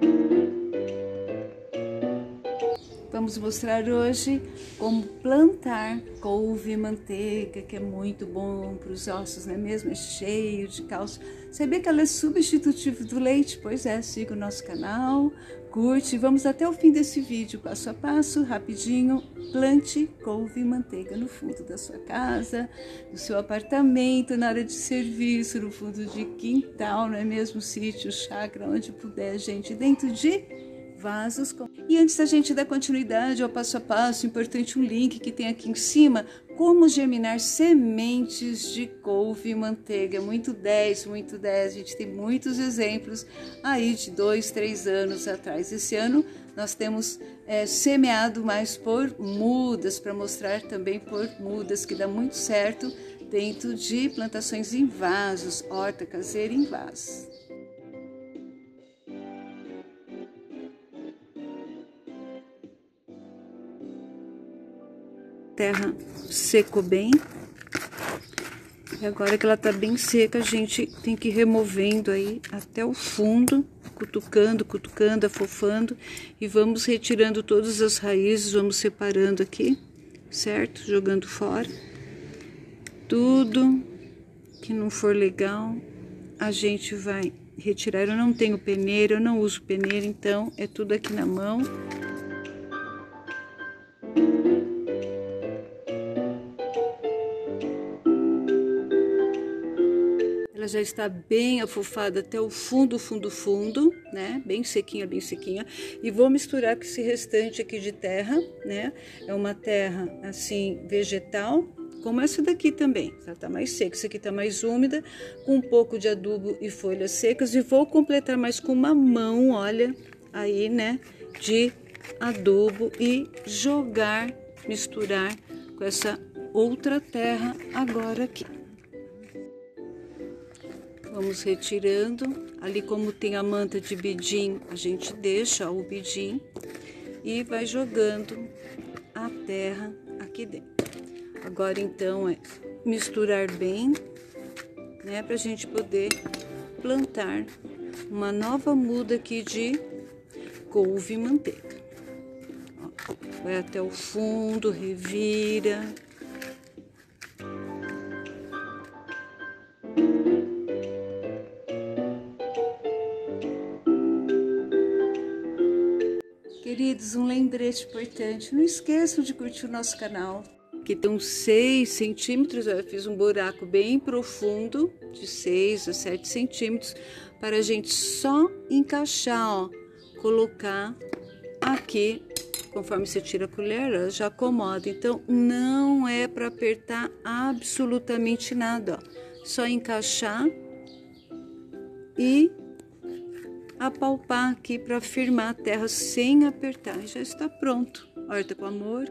thank you Vamos mostrar hoje como plantar couve-manteiga, que é muito bom para os ossos, não é mesmo? É cheio de cálcio. Sabia que ela é substitutivo do leite? Pois é, siga o nosso canal, curte. Vamos até o fim desse vídeo, passo a passo, rapidinho. Plante couve-manteiga no fundo da sua casa, no seu apartamento, na área de serviço, no fundo de quintal, não é mesmo? Sítio, chácara, onde puder, gente, dentro de vasos. Com... E antes da gente dar continuidade ao passo a passo, importante um link que tem aqui em cima, como germinar sementes de couve e manteiga. Muito 10, muito 10. A gente tem muitos exemplos aí de dois, três anos atrás. Esse ano nós temos é, semeado mais por mudas, para mostrar também por mudas, que dá muito certo dentro de plantações em vasos, horta caseira em vasos. Terra secou bem. E agora que ela tá bem seca, a gente tem que ir removendo aí até o fundo, cutucando, cutucando, afofando. E vamos retirando todas as raízes, vamos separando aqui, certo? Jogando fora. Tudo que não for legal, a gente vai retirar. Eu não tenho peneira, eu não uso peneira, então é tudo aqui na mão. Já está bem afofada até o fundo, fundo, fundo, né? Bem sequinha, bem sequinha. E vou misturar com esse restante aqui de terra, né? É uma terra assim vegetal, como essa daqui também. Ela tá mais seca, essa aqui tá mais úmida, com um pouco de adubo e folhas secas. E vou completar mais com uma mão, olha, aí, né? De adubo e jogar, misturar com essa outra terra agora aqui. Vamos retirando. Ali como tem a manta de bidim, a gente deixa o bidim e vai jogando a terra aqui dentro. Agora então é misturar bem, né, para a gente poder plantar uma nova muda aqui de couve manteiga. Vai até o fundo, revira. Queridos, um lembrete importante: não esqueçam de curtir o nosso canal, que estão 6 centímetros. Eu fiz um buraco bem profundo, de 6 a 7 centímetros, para a gente só encaixar, ó, colocar aqui. Conforme você tira a colher, ela já acomoda. Então, não é para apertar absolutamente nada, ó. Só encaixar e apalpar aqui para firmar a terra sem apertar. Já está pronto. Horta com amor.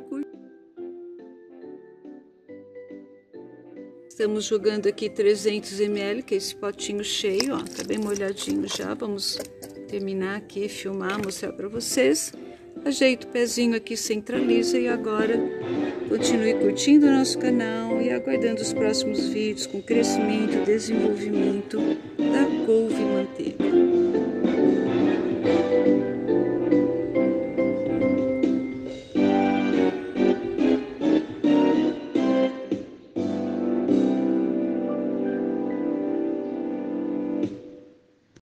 Estamos jogando aqui 300 ml, que é esse potinho cheio, ó, tá bem molhadinho já. Vamos terminar aqui, filmar, mostrar para vocês. Ajeito o pezinho aqui, centraliza e agora continue curtindo o nosso canal e aguardando os próximos vídeos com crescimento e desenvolvimento da couve